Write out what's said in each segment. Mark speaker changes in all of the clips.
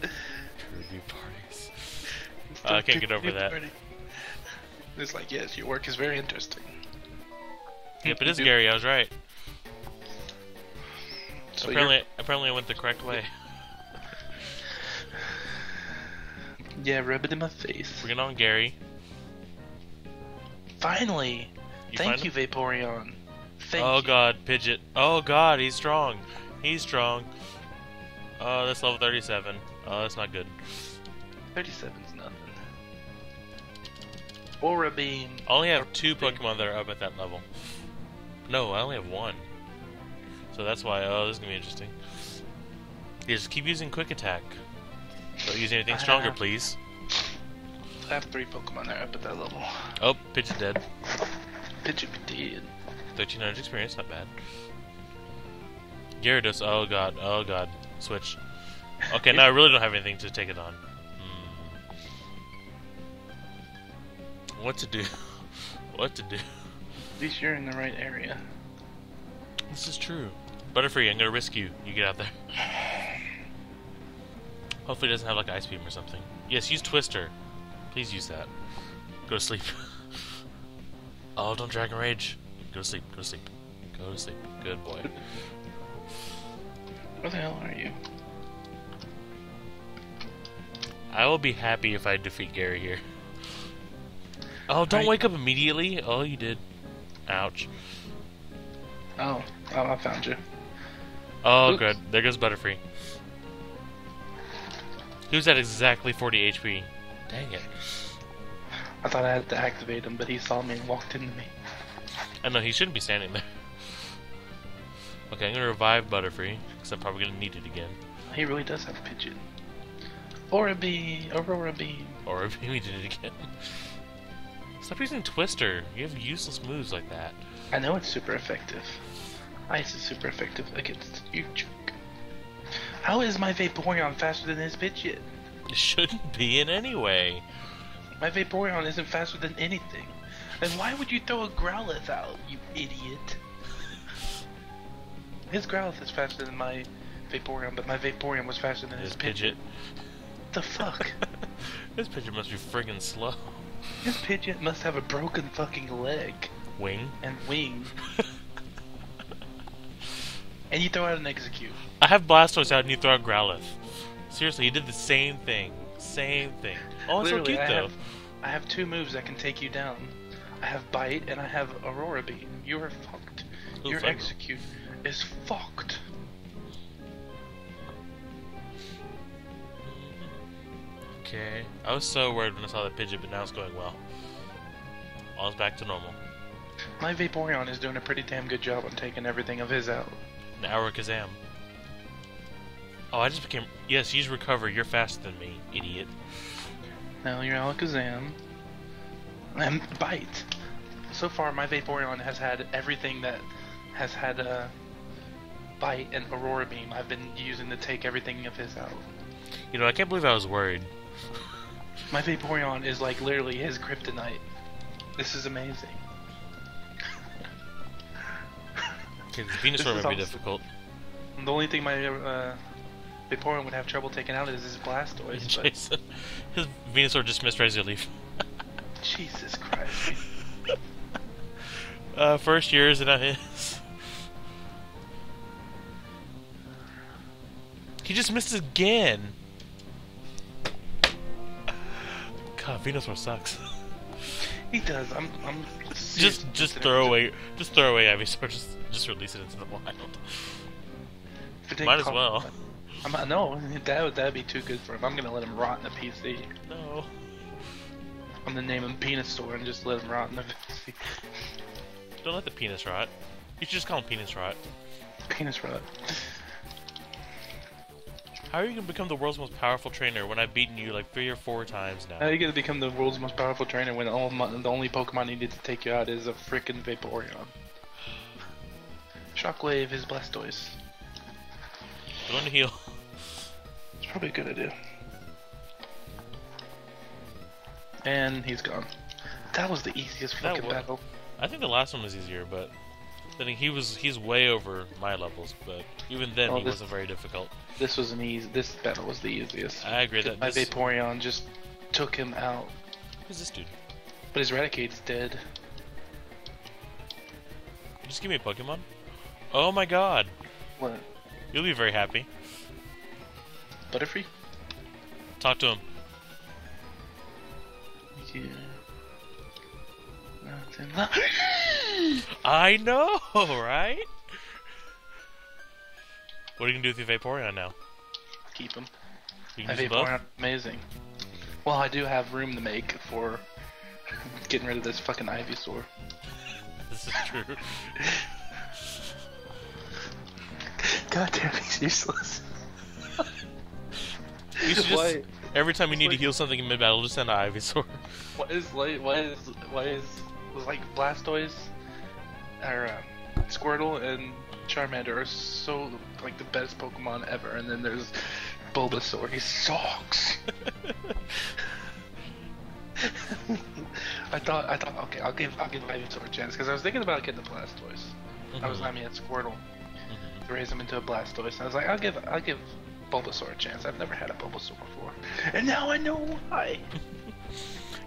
Speaker 1: Kirby parties. Uh, I can't get over that.
Speaker 2: It's like, yes, your work is very interesting.
Speaker 1: Yep, it is Gary. I was right.
Speaker 2: So
Speaker 1: apparently, apparently, I went the correct way.
Speaker 2: yeah, rub it in my face.
Speaker 1: Bring it on, Gary.
Speaker 2: Finally!
Speaker 1: You
Speaker 2: Thank
Speaker 1: find
Speaker 2: you, Vaporeon. Thank
Speaker 1: oh
Speaker 2: you.
Speaker 1: God, Pidgeot. Oh God, he's strong. He's strong. Oh, that's level 37. Oh, that's not good.
Speaker 2: 37's nothing. Aura Beam.
Speaker 1: I only have two. Pokemon that are up at that level. No, I only have one. So that's why. Oh, this is gonna be interesting. Yeah, just keep using Quick Attack. Don't use anything stronger, please.
Speaker 2: I have three Pokemon that are up at that level.
Speaker 1: Oh, Pidgeot dead.
Speaker 2: Pidgey did.
Speaker 1: 1300 experience, not bad. Gyarados, oh god, oh god. Switch. Okay, now I really don't have anything to take it on. Hmm. What to do? what to do?
Speaker 2: At least you're in the right area.
Speaker 1: This is true. Butterfree, I'm gonna risk you. You get out there. Hopefully it doesn't have like Ice Beam or something. Yes, use Twister. Please use that. Go to sleep. oh, don't Dragon Rage. Go to sleep, go to sleep. Go to sleep. Good boy.
Speaker 2: Where the hell are you?
Speaker 1: I will be happy if I defeat Gary here. Oh, don't
Speaker 2: I-
Speaker 1: wake up immediately. Oh, you did. Ouch.
Speaker 2: Oh, oh, I found you.
Speaker 1: Oh,
Speaker 2: Oops.
Speaker 1: good. There goes Butterfree. He was at exactly 40 HP. Dang it.
Speaker 2: I thought I had to activate him, but he saw me and walked into me.
Speaker 1: Oh, I know, he shouldn't be standing there. Okay, I'm gonna revive Butterfree, because I'm probably gonna need it again.
Speaker 2: He really does have Pidgeot. Aura Beam, Aurora Beam.
Speaker 1: Or if we did it again. Stop using Twister. You have useless moves like that.
Speaker 2: I know it's super effective. Ice is super effective against you, Chuck. How is my Vaporeon faster than his Pidgeot?
Speaker 1: It shouldn't be in any way.
Speaker 2: My Vaporeon isn't faster than anything. And why would you throw a Growlithe out, you idiot? His Growlithe is faster than my Vaporeon, but my Vaporeon was faster than his,
Speaker 1: His.
Speaker 2: The fuck?
Speaker 1: this Pidgeot must be friggin' slow.
Speaker 2: his Pidgeot must have a broken fucking leg
Speaker 1: Wing.
Speaker 2: and wing. and you throw out an Exeggcute.
Speaker 1: I have Blastoise out and you throw out Growlithe. Seriously, you did the same thing. Same thing. Oh, it's so cute
Speaker 2: I
Speaker 1: though.
Speaker 2: have, I have two moves that can take you down. I have Bite and I have Aurora Beam. You are fucked.
Speaker 1: Ooh,
Speaker 2: Your
Speaker 1: fun.
Speaker 2: Exeggcute is fucked.
Speaker 1: Okay. I was so worried when I saw the pigeon, but now it's going well. All's back to normal.
Speaker 2: My Vaporeon is doing a pretty damn good job on taking everything of his out.
Speaker 1: Now we're Kazam. Oh, I just became. Yes, use recover. You're faster than me, idiot.
Speaker 2: Now you're Alakazam. And Bite. So far, my Vaporeon has had everything that has had a Bite and Aurora Beam. I've been using to take everything of his out.
Speaker 1: You know, I can't believe I was worried.
Speaker 2: My Vaporeon is like literally his kryptonite. This is amazing.
Speaker 1: Okay, the Venusaur
Speaker 2: is
Speaker 1: might be difficult.
Speaker 2: The only thing my uh, Vaporeon would have trouble taking out is his Blastoise. but
Speaker 1: Jason, his Venusaur just missed Razor Leaf.
Speaker 2: Jesus Christ.
Speaker 1: Uh, first year is not his. He just missed again. God, Venusaur sucks.
Speaker 2: He does. I'm. I'm.
Speaker 1: just, just throw away, just throw away Ivysaur. Just, just release it into the wild.
Speaker 2: if it didn't
Speaker 1: Might as well.
Speaker 2: I'm not, no, that would that'd be too good for him. I'm gonna let him rot in the PC.
Speaker 1: No.
Speaker 2: I'm gonna name him Penisor and just let him rot in the PC.
Speaker 1: Don't let the penis rot. You should just call him penis rot.
Speaker 2: Penis rot.
Speaker 1: How are you gonna become the world's most powerful trainer when I've beaten you like three or four times now?
Speaker 2: How are you gonna become the world's most powerful trainer when all mo- the only Pokemon needed to take you out is a freaking Vaporeon? Shockwave is Blastoise.
Speaker 1: Going to heal.
Speaker 2: It's probably a good idea. And he's gone. That was the easiest fucking battle.
Speaker 1: I think the last one was easier, but I think he was he's way over my levels, but even then
Speaker 2: Oh,
Speaker 1: he
Speaker 2: this-
Speaker 1: wasn't very difficult.
Speaker 2: This was an easy. This battle was the easiest.
Speaker 1: I agree that
Speaker 2: My
Speaker 1: this,
Speaker 2: Vaporeon just took him out,
Speaker 1: who's this dude?
Speaker 2: but his Raticate's dead.
Speaker 1: Just give me a Pokemon. Oh my god,
Speaker 2: What?
Speaker 1: you'll be very happy.
Speaker 2: Butterfree?
Speaker 1: Talk to him.
Speaker 2: Yeah. Nothing.
Speaker 1: I know, right? What are you gonna do with your Vaporeon now?
Speaker 2: Keep him.
Speaker 1: You
Speaker 2: My
Speaker 1: can use them?
Speaker 2: Vaporeon, amazing. Well, I do have room to make for getting rid of this fucking Ivysaur.
Speaker 1: This is true.
Speaker 2: God damn, he's useless.
Speaker 1: You should just,
Speaker 2: Why-
Speaker 1: every time you need to heal something in mid battle, just send an Ivysaur.
Speaker 2: What is like? What is? What is? Was like Blastoise, or uh, Squirtle and Charmander are so like the best Pokemon ever, and then there's Bulbasaur. He sucks. I thought. I thought. Okay, I'll give. I'll give Ivysaur a chance because I was thinking about getting the Blastoise. I was.
Speaker 1: Mhm.
Speaker 2: I mean, at Squirtle
Speaker 1: Mhm.
Speaker 2: to raise him into a Blastoise. I was like, I'll give. I'll give. Bulbasaur a chance. I've never had a Bulbasaur before, and now I know why.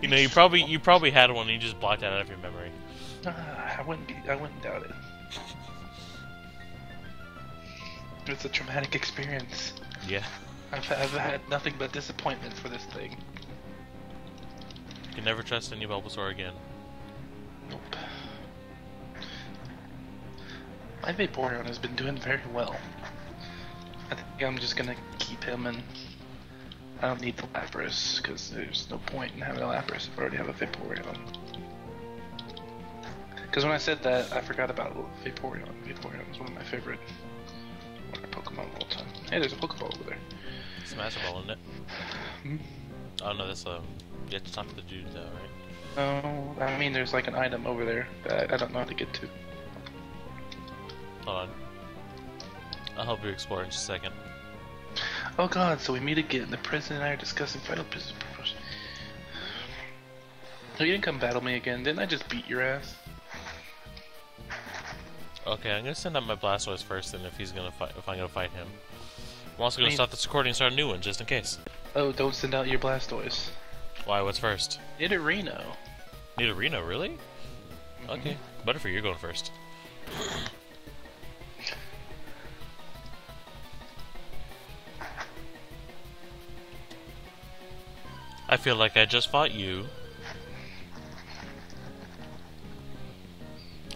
Speaker 1: You know, you probably you probably had one and you just blocked that out of your memory.
Speaker 2: Uh, I wouldn't be. I wouldn't doubt it. It's a traumatic experience.
Speaker 1: Yeah.
Speaker 2: I've, I've had nothing but disappointment for this thing.
Speaker 1: You can never trust any Bulbasaur again.
Speaker 2: Nope. My Vaporeon has been doing very well. I think I'm just gonna keep him and I don't need the Lapras because there's no point in having a Lapras if I already have a Vaporeon. Because when I said that, I forgot about Vaporeon. Vaporeon is one of my favorite Pokemon of all time. Hey, there's a Pokeball over there.
Speaker 1: Smash a ball in it.
Speaker 2: Hmm?
Speaker 1: Oh no, that's um. You have to talk to the dude though, right?
Speaker 2: No, I mean there's like an item over there that I don't know how to get to.
Speaker 1: Hold on. I'll help you explore in just a second.
Speaker 2: Oh god, so we meet again. The president and I are discussing final business proposals. No, you didn't come battle me again. Didn't I just beat your ass?
Speaker 1: Okay, I'm gonna send out my Blastoise first, and if he's gonna fight, if I'm gonna fight him, I'm also gonna
Speaker 2: I mean-
Speaker 1: stop this recording and start a new one just in case.
Speaker 2: Oh, don't send out your Blastoise.
Speaker 1: Why? What's first?
Speaker 2: Nidorino.
Speaker 1: Need a Reno, really? Mm-hmm. Okay, Butterfree, you're going first. I feel like I just fought you.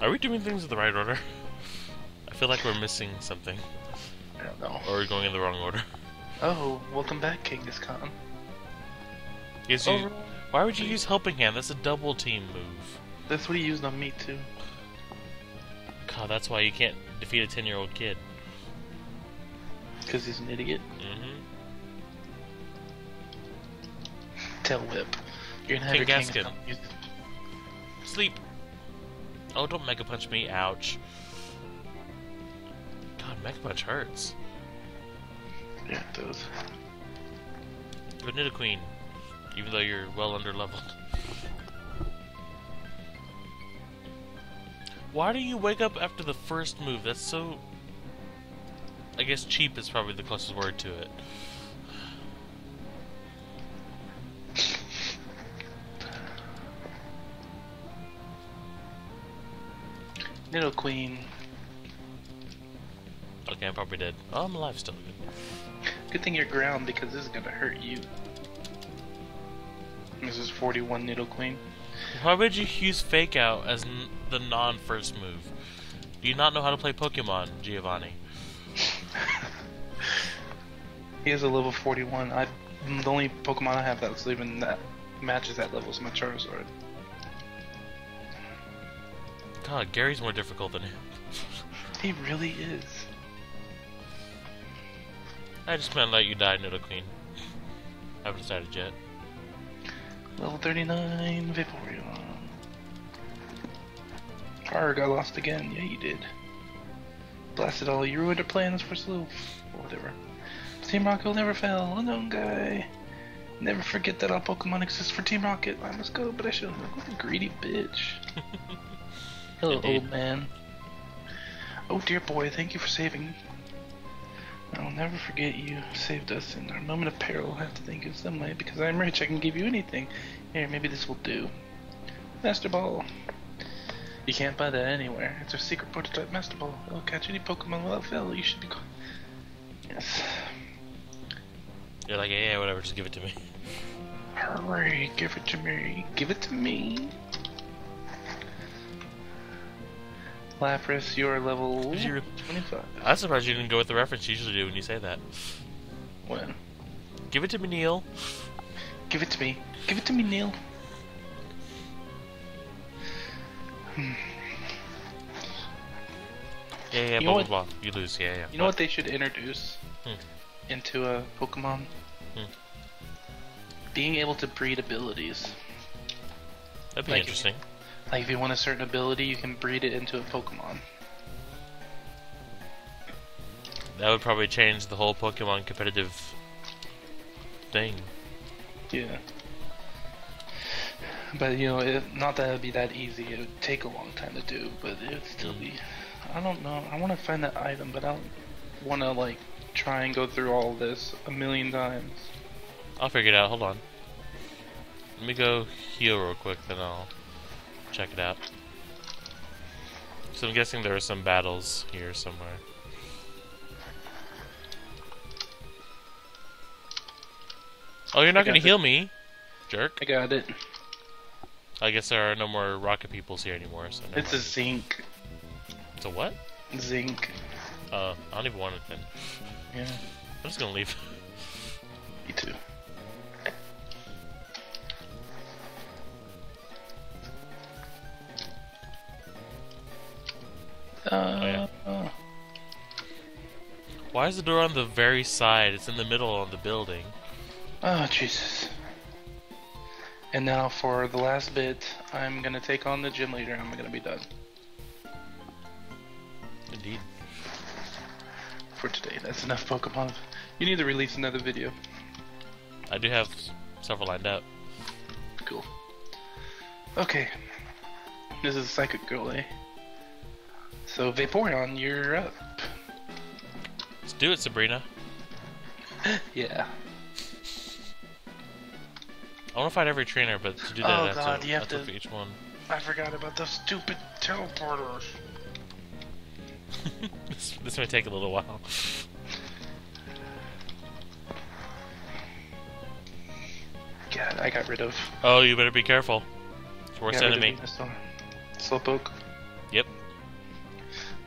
Speaker 1: Are we doing things in the right order? I feel like we're missing something.
Speaker 2: I don't know.
Speaker 1: Or are we going in the wrong order?
Speaker 2: Oh, welcome back, Genghis Khan.
Speaker 1: Yes, you,
Speaker 2: Oh,
Speaker 1: why would you use Helping Hand? That's a double team move.
Speaker 2: that's what he used on me too.
Speaker 1: God, that's why you can't defeat a 10 year old kid.
Speaker 2: Because he's an idiot.
Speaker 1: hmm
Speaker 2: Tail whip. You're gonna have
Speaker 1: King
Speaker 2: your
Speaker 1: Gaskin.
Speaker 2: Use-
Speaker 1: Sleep. Oh, don't Mega Punch me. Ouch. God, Mega Punch hurts.
Speaker 2: Yeah, it does.
Speaker 1: But Nidoqueen, even though you're well under leveled. Why do you wake up after the first move? That's so. I guess cheap is probably the closest word to it.
Speaker 2: Nidoqueen.
Speaker 1: Okay, I'm probably dead. Oh, I'm alive still.
Speaker 2: Good Good thing you're ground because this is gonna hurt you. This is 41 Nidoqueen.
Speaker 1: Why would you use Fake Out as n- the non first move? Do you not know how to play Pokemon, Giovanni?
Speaker 2: He has a level 41. I the only Pokemon I have that's even that matches that level is my Charizard.
Speaker 1: God, Gary's more difficult than him.
Speaker 2: He really is.
Speaker 1: I just gonna let you die, Nidoqueen. Queen. I haven't decided yet.
Speaker 2: Level 39 Vaporeon. Power got lost again. Yeah, you did. Blasted all. You ruined our plans for Silph. Or whatever. Team Rocket will never fail. Unknown oh, guy. Never forget that all Pokemon exist for Team Rocket. I must go, but I should. What a greedy bitch. Hello,
Speaker 1: Indeed.
Speaker 2: old man. Oh dear boy, thank you for saving. I'll never forget you saved us in our moment of peril. I'll have to thank you in some way because I'm rich. I can give you anything. Here, maybe this will do. Master Ball. You can't buy that anywhere. It's a secret prototype Master Ball. It'll catch any Pokemon without fail. You should be. Yes.
Speaker 1: You're like, yeah, whatever, just give it to me.
Speaker 2: Hurry, give it to me. Give it to me. Lapras, level
Speaker 1: you-
Speaker 2: 25.
Speaker 1: I'm surprised you didn't go with the reference you usually do when you say that.
Speaker 2: When?
Speaker 1: Give it to me, Neil.
Speaker 2: Give it to me. Give it to me, Neil. Hmm.
Speaker 1: Yeah, yeah,
Speaker 2: You
Speaker 1: blah, blah, blah. You lose, yeah, yeah.
Speaker 2: You know what they should introduce
Speaker 1: Hmm.
Speaker 2: into a Pokemon?
Speaker 1: Hmm.
Speaker 2: Being able to breed abilities.
Speaker 1: That'd be
Speaker 2: like-
Speaker 1: interesting.
Speaker 2: Like if you want a certain ability, you can breed it into a Pokemon.
Speaker 1: That would probably change the whole Pokemon competitive thing.
Speaker 2: Yeah. But you know, it, not that it'd be that easy. It would take a long time to do, but it would still be. I don't know. I want to find that item, but I don't want to like try and go through all this a million times.
Speaker 1: I'll figure it out. Hold on. Let me go heal real quick, then I'll check it out. So I'm guessing there are some battles here somewhere. Oh, you're not gonna
Speaker 2: it.
Speaker 1: heal me, jerk.
Speaker 2: I got it.
Speaker 1: I guess there are no more rocket peoples here anymore. So never
Speaker 2: It's a zinc.
Speaker 1: It's a what?
Speaker 2: Zinc.
Speaker 1: Uh, I don't even want it then.
Speaker 2: Yeah.
Speaker 1: I'm just gonna leave.
Speaker 2: Me too. Uh,
Speaker 1: yeah.
Speaker 2: oh.
Speaker 1: Why is the door on the very side? It's in the middle of the building.
Speaker 2: Oh, Jesus. And now for the last bit, I'm gonna take on the gym leader. I'm gonna be done
Speaker 1: Indeed.
Speaker 2: for today. That's enough Pokemon. You need to release another video.
Speaker 1: I do have several lined up.
Speaker 2: Cool. Okay. This is Psychic Girl, eh? So, Vaporeon, you're up.
Speaker 1: Let's do it, Sabrina.
Speaker 2: Yeah.
Speaker 1: I want to fight every trainer, but to do that,
Speaker 2: Oh,
Speaker 1: I have
Speaker 2: God,
Speaker 1: to,
Speaker 2: you have
Speaker 1: have to
Speaker 2: to-
Speaker 1: each one.
Speaker 2: I forgot about those stupid teleporters.
Speaker 1: this, this may take a little while.
Speaker 2: God, I got rid of.
Speaker 1: Oh, you better be careful. It's worst enemy.
Speaker 2: Um, Slowpoke.
Speaker 1: Yep.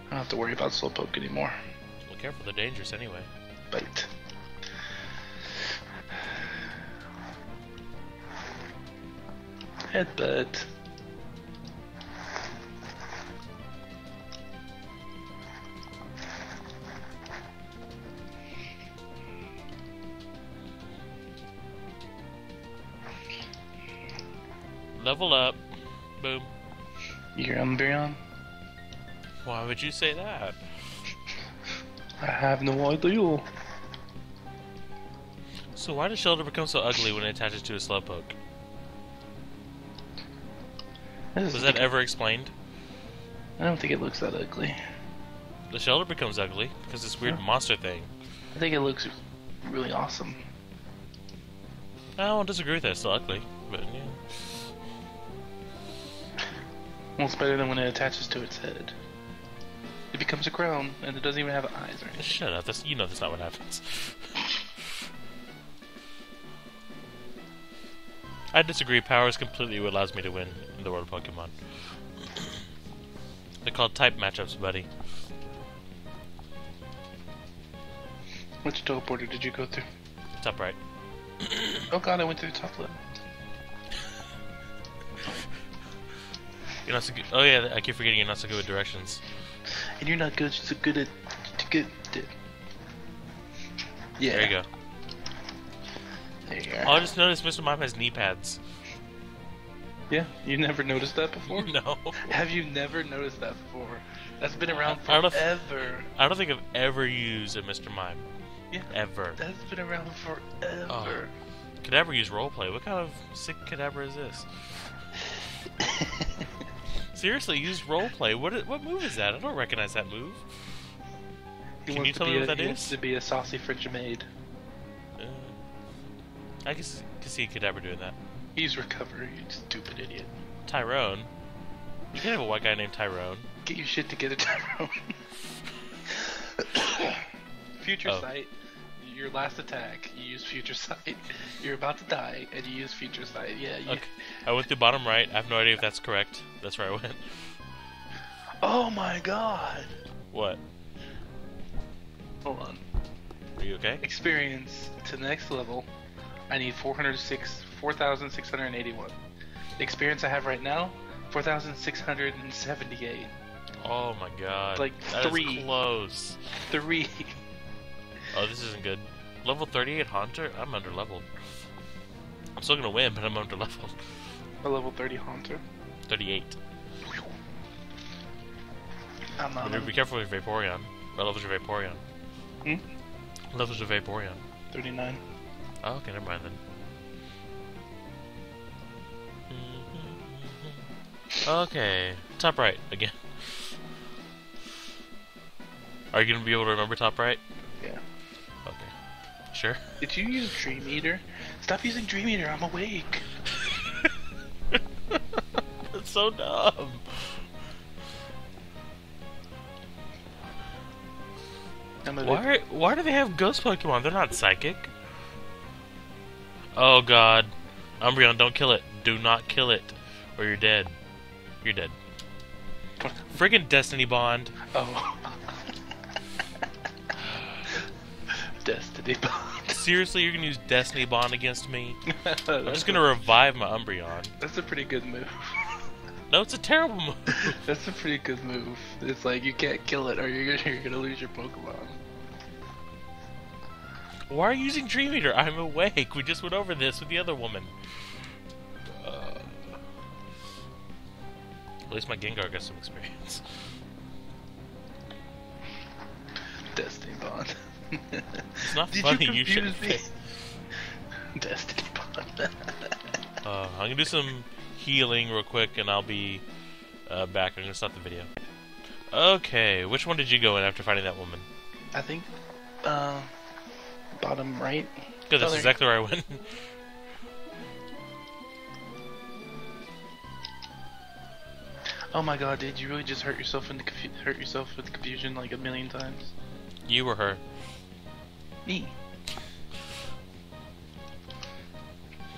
Speaker 2: I don't have to worry about Slowpoke anymore.
Speaker 1: Well, careful, they're dangerous anyway.
Speaker 2: Bite. Headbutt.
Speaker 1: Level up. Boom.
Speaker 2: You're Umbreon?
Speaker 1: Why would you say that?
Speaker 2: I have no idea.
Speaker 1: So why does Shellder become so ugly when it attaches to a Slowpoke? Was that ever explained?
Speaker 2: I don't think it looks that ugly.
Speaker 1: The Shellder becomes ugly because this weird
Speaker 2: Huh.
Speaker 1: monster thing.
Speaker 2: I think it looks really awesome.
Speaker 1: I don't disagree with that. It's still ugly, but yeah.
Speaker 2: Well, it's better than when it attaches to its head. It becomes a crown, and it doesn't even have eyes or anything.
Speaker 1: Shut up. That's you know that's not what happens. I disagree. Power is completely what allows me to win in the world of Pokemon. They're called type matchups, buddy.
Speaker 2: Which teleporter did you go through?
Speaker 1: Top right.
Speaker 2: Oh god, I went through the top left.
Speaker 1: You're not so good. Oh yeah, I keep forgetting you're not so good with directions.
Speaker 2: And you're not good, so good at to good. At... Yeah.
Speaker 1: There you go.
Speaker 2: There you
Speaker 1: Oh, I just noticed Mr. Mime has knee pads.
Speaker 2: Yeah, you never noticed that before?
Speaker 1: no.
Speaker 2: Have you never noticed that before? That's been around
Speaker 1: I don't
Speaker 2: forever.
Speaker 1: I don't think I've ever used a Mr. Mime.
Speaker 2: Yeah,
Speaker 1: Ever.
Speaker 2: that's been around forever.
Speaker 1: Oh. Kadabra use roleplay. What kind of sick Kadabra is this? Seriously, use roleplay. What what move is that? I don't recognize that move.
Speaker 2: He
Speaker 1: Can you
Speaker 2: to
Speaker 1: tell me
Speaker 2: a,
Speaker 1: what that
Speaker 2: he wants to be a saucy French maid.
Speaker 1: Uh, I can, s- can see Kadabra doing that.
Speaker 2: He's recovering, you stupid idiot.
Speaker 1: Tyrone. You can have a white guy named Tyrone.
Speaker 2: Get your shit together, Tyrone. Future
Speaker 1: Oh.
Speaker 2: sight. Your last attack, you use future sight. You're about to die, and you use future sight. Yeah. You...
Speaker 1: Okay. I went through bottom right. I have no idea if that's correct. That's where I went.
Speaker 2: Oh my god.
Speaker 1: What?
Speaker 2: Hold on.
Speaker 1: Are you okay?
Speaker 2: Experience to the next level. I need 406, 4,681. The experience I have right now, 4,678.
Speaker 1: Oh my god.
Speaker 2: Like
Speaker 1: That
Speaker 2: three.
Speaker 1: close.
Speaker 2: Three.
Speaker 1: Oh, this isn't good. Level 38 Haunter? I'm under leveled. I'm still gonna win, but I'm under leveled.
Speaker 2: A level 30 Haunter.
Speaker 1: 38.
Speaker 2: I'm not.
Speaker 1: But be careful with Vaporeon. What level's your Vaporeon?
Speaker 2: Hmm?
Speaker 1: What level's your Vaporeon?
Speaker 2: 39.
Speaker 1: Oh, okay, never mind then. Okay, top right again. Are you gonna be able to remember top right?
Speaker 2: Yeah.
Speaker 1: Okay. Sure.
Speaker 2: Did you use Dream Eater? Stop using Dream Eater. I'm awake.
Speaker 1: That's so dumb. Why? Why do they have ghost Pokemon? They're not psychic. Oh God, Umbreon, don't kill it. Do not kill it, or you're dead. You're dead. Friggin' Destiny Bond.
Speaker 2: Oh. Destiny Bond.
Speaker 1: Seriously, you're gonna use Destiny Bond against me? I'm just gonna revive my Umbreon.
Speaker 2: That's a pretty good move.
Speaker 1: No, it's a terrible move.
Speaker 2: That's a pretty good move. It's like you can't kill it or you're gonna, you're gonna lose your Pokemon.
Speaker 1: Why are you using Dream Eater? I'm awake. We just went over this with the other woman. At least my Gengar got some experience.
Speaker 2: Destiny Bond.
Speaker 1: It's not
Speaker 2: Did
Speaker 1: funny,
Speaker 2: You,
Speaker 1: you
Speaker 2: confuse me? Destiny Bond.
Speaker 1: Uh, I'm gonna do some healing real quick, and I'll be uh, back. I'm gonna stop the video. Okay, which one did you go in after finding that woman?
Speaker 2: I think, uh, bottom right.
Speaker 1: Good, that's exactly where I went.
Speaker 2: Oh my god, did you really just hurt yourself in hurt yourself with confusion like a million times?
Speaker 1: you or her?
Speaker 2: Me.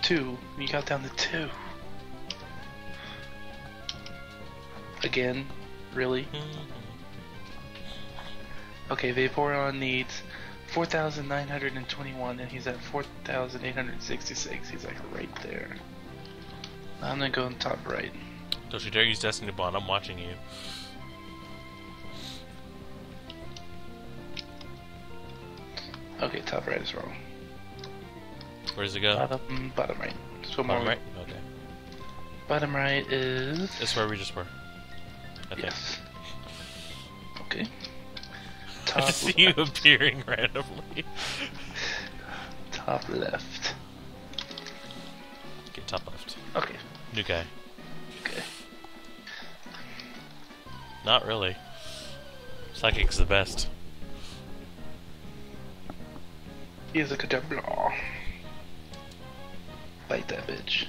Speaker 2: Two. You got down to two. Again? Really? Mm-hmm. Okay, Vaporeon needs 4,921 and he's at 4,866. He's like right there. I'm gonna go in top right.
Speaker 1: Don't you dare use Destiny Bond. I'm watching you.
Speaker 2: Okay, top right is wrong.
Speaker 1: Where does it go?
Speaker 2: Bottom, bottom right. So
Speaker 1: Bottom right. Okay.
Speaker 2: Bottom right is.
Speaker 1: That's where we just were. I think.
Speaker 2: Yes. Okay.
Speaker 1: I
Speaker 2: Top
Speaker 1: just see you
Speaker 2: left.
Speaker 1: appearing randomly.
Speaker 2: Top left.
Speaker 1: Okay, top left.
Speaker 2: Okay.
Speaker 1: New guy. Not really. Psychic's the best.
Speaker 2: Here's a Kadabra. Bite that bitch.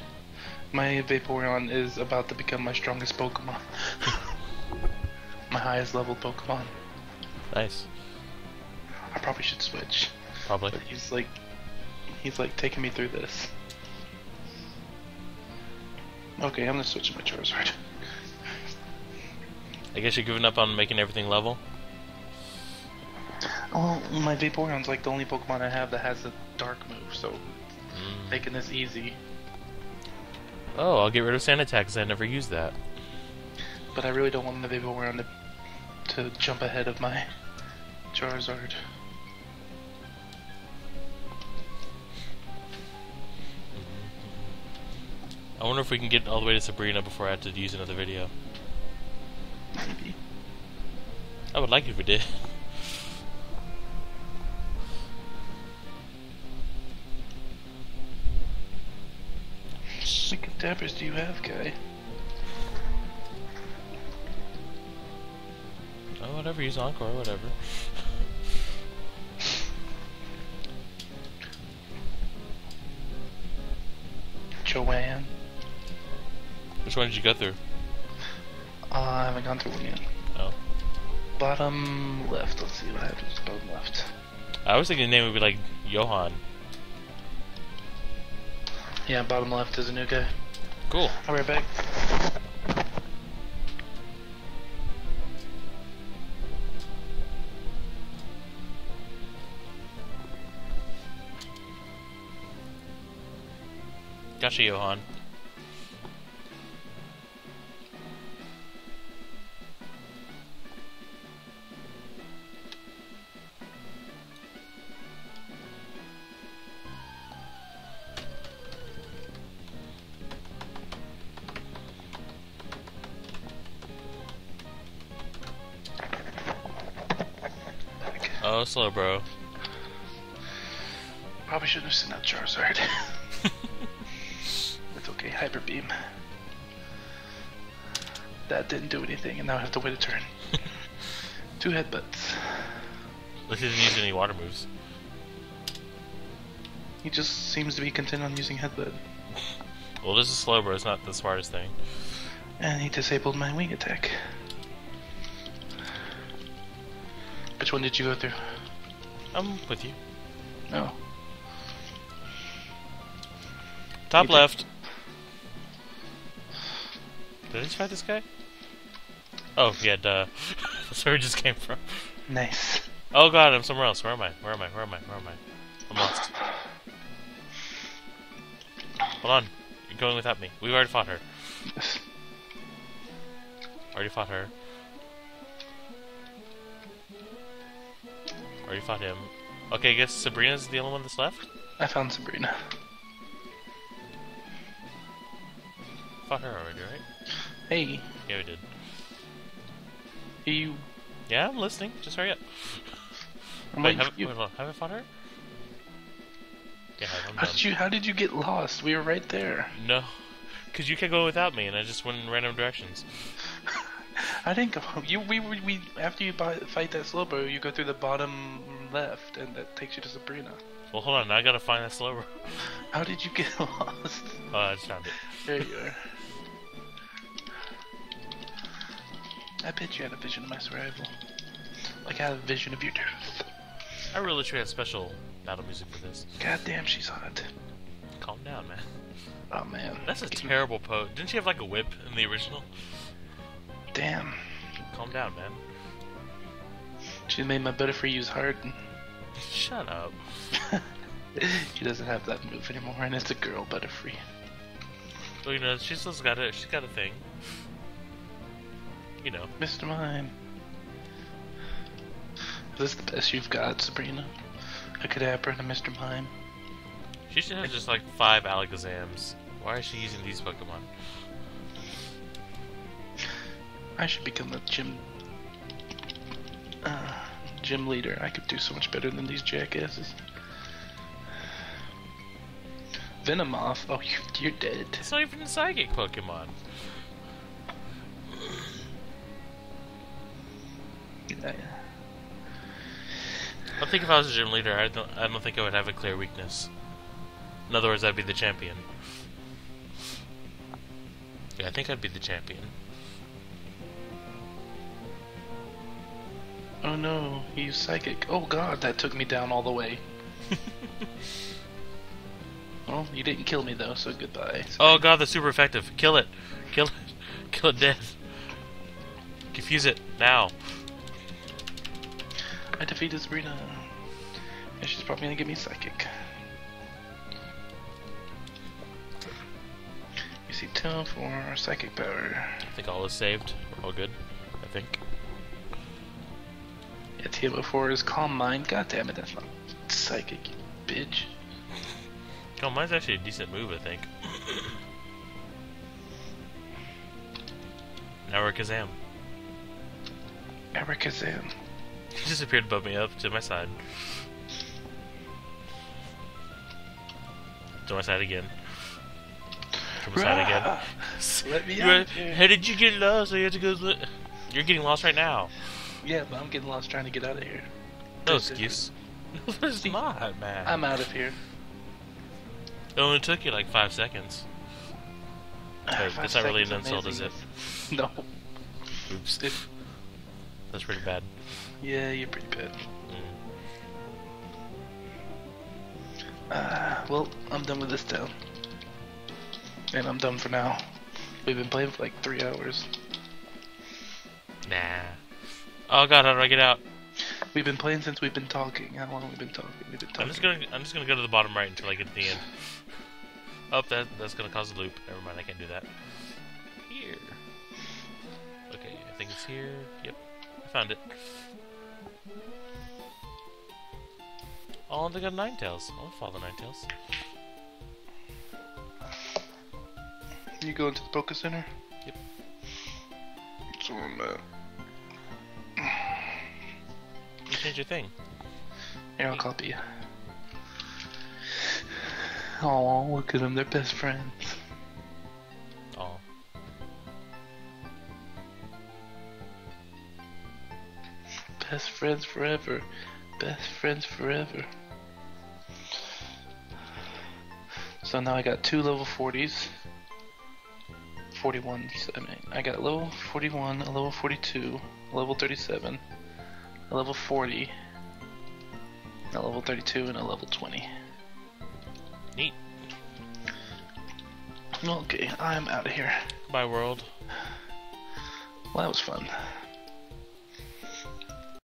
Speaker 2: My Vaporeon is about to become my strongest Pokemon. my highest level Pokemon.
Speaker 1: Nice.
Speaker 2: I probably should switch.
Speaker 1: Probably.
Speaker 2: But he's like, he's like taking me through this. Okay, I'm gonna switch to my Charizard.
Speaker 1: I guess you're giving up on making everything level.
Speaker 2: Well, my Vaporeon's like the only Pokemon I have that has a dark move, so
Speaker 1: Mm.
Speaker 2: making this easy.
Speaker 1: Oh, I'll get rid of Sand Attack because I never used that.
Speaker 2: But I really don't want the Vaporeon to, to jump ahead of my Charizard.
Speaker 1: I wonder if we can get all the way to Sabrina before I have to use another video. I would like if we did.
Speaker 2: What dappers do you have, guy?
Speaker 1: Oh, whatever. Use Encore. Whatever.
Speaker 2: Joanne.
Speaker 1: Which one did you go through?
Speaker 2: Uh, I haven't gone through one yet. Bottom left. Let's see what happens. Bottom left.
Speaker 1: I was thinking the name would be like Johan.
Speaker 2: Yeah, bottom left is a new guy.
Speaker 1: Cool.
Speaker 2: I'll be right back.
Speaker 1: Gotcha, Johan. Oh, Slowbro.
Speaker 2: Probably shouldn't have sent out Charizard. It's okay, Hyper Beam. That didn't do anything, and now I have to wait a turn. Two headbutts.
Speaker 1: Least he didn't use any water moves.
Speaker 2: He just seems to be content on using headbutt.
Speaker 1: Well, this is slow, bro. It's not the smartest thing.
Speaker 2: And he disabled my wing attack. Which one did you go through?
Speaker 1: I'm with you.
Speaker 2: No.
Speaker 1: Top
Speaker 2: You did-
Speaker 1: left. Did I just fight this guy? Oh, yeah, duh. That's where it just came from.
Speaker 2: Nice.
Speaker 1: Oh god, I'm somewhere else. Where am I? Where am I? Where am I? Where am I? I'm lost. Hold on. You're going without me. We've already fought her. Already fought her. Oh, already fought him. Okay, I guess Sabrina's the only one that's left?
Speaker 2: I found Sabrina.
Speaker 1: Fought her already, right?
Speaker 2: Hey,
Speaker 1: Yeah, we did.
Speaker 2: you.
Speaker 1: Yeah, I'm listening. Just hurry up.
Speaker 2: I'm
Speaker 1: Wait, haven't,
Speaker 2: you.
Speaker 1: wait, hold on. Haven't fought her? Yeah, I'm
Speaker 2: How
Speaker 1: done.
Speaker 2: did you? How did you get lost? We were right there.
Speaker 1: No. Because you kept going without me, and I just went in random directions.
Speaker 2: I didn't go. You we we, we after you buy, fight that Slowbro, you go through the bottom left, and that takes you to Sabrina.
Speaker 1: Well, hold on. I gotta find that slower.
Speaker 2: How did you get lost?
Speaker 1: Oh, I just found it.
Speaker 2: There you are. I bet you had a vision of my survival. Like I had a vision of your death.
Speaker 1: I really should have special battle music for this.
Speaker 2: God damn, she's hot.
Speaker 1: Calm down, man.
Speaker 2: Oh man.
Speaker 1: That's a terrible pose. Didn't she have like a whip in the original?
Speaker 2: Damn.
Speaker 1: Calm down, man.
Speaker 2: She made my Butterfree use hard.
Speaker 1: Shut up.
Speaker 2: she doesn't have that move anymore, and it's a girl Butterfree.
Speaker 1: Well, you know, she's still got a she's got a thing. You know,
Speaker 2: Mr. Mime. Is this the best you've got, Sabrina? A Kadabra and a Mr. Mime?
Speaker 1: she should have just like five Alakazams. Why is she using these Pokemon?
Speaker 2: I should become a gym... Uh, gym leader. I could do so much better than these jackasses. Venomoth? Oh, you, you're dead.
Speaker 1: It's not even a psychic Pokemon.
Speaker 2: I,
Speaker 1: I think if I was a gym leader, I don't I don't think I would have a clear weakness. In other words, I'd be the champion. Yeah, I think I'd be the champion.
Speaker 2: Oh no, he's psychic. Oh god, that took me down all the way. Well, you didn't kill me though, so goodbye.
Speaker 1: Oh god, that's super effective. Kill it. Kill it. Kill it dead. Confuse it. Now.
Speaker 2: I defeated Sabrina. And she's probably gonna give me psychic. You see two for psychic power.
Speaker 1: I think all is saved. We're all good. I think.
Speaker 2: Yeah, TMO4 is calm mind. God damn it, that's not psychic, you bitch.
Speaker 1: Oh, mine's actually a decent move, I think. now we're Kazam.
Speaker 2: Abracazam.
Speaker 1: He just appeared above me up to my side. To my side again. To my side again.
Speaker 2: Let me.
Speaker 1: How did you get lost? I had to go. You're getting lost right now.
Speaker 2: Yeah, but I'm getting lost trying to get out of here.
Speaker 1: No excuse. There's not, man.
Speaker 2: I'm out of here.
Speaker 1: It only took you like five seconds. Hey,
Speaker 2: Five
Speaker 1: that's not really an insult, is it?
Speaker 2: No.
Speaker 1: Oops.
Speaker 2: If-
Speaker 1: That's pretty bad.
Speaker 2: yeah, you're pretty bad.
Speaker 1: Mm.
Speaker 2: Uh, well, I'm done with this town. And I'm done for now. We've been playing for like three hours.
Speaker 1: Nah. Oh god, how do I get out?
Speaker 2: We've been playing since we've been talking. How long have we been talking? We've been talking.
Speaker 1: I'm just gonna I'm just gonna go to the bottom right until I get to the end. Oh, that that's gonna cause a loop. Never mind, I can't do that. Here. Okay, I think it's here. Yep, I found it. Oh, they got Ninetales. I'll follow Ninetales.
Speaker 2: You go into the Poke Center?
Speaker 1: Yep.
Speaker 2: That's where I'm at.
Speaker 1: You change your thing.
Speaker 2: Here, I'll copy you. Oh, look at them. They're best friends.
Speaker 1: Oh.
Speaker 2: Best friends forever. Best friends forever. So now I got two level 40s. 41s. I mean, I got a level 41, a level 42, a level 37, a level 40, a level 32, and a level 20.
Speaker 1: Neat.
Speaker 2: Okay, I'm out of here.
Speaker 1: Bye, world.
Speaker 2: Well, that was fun.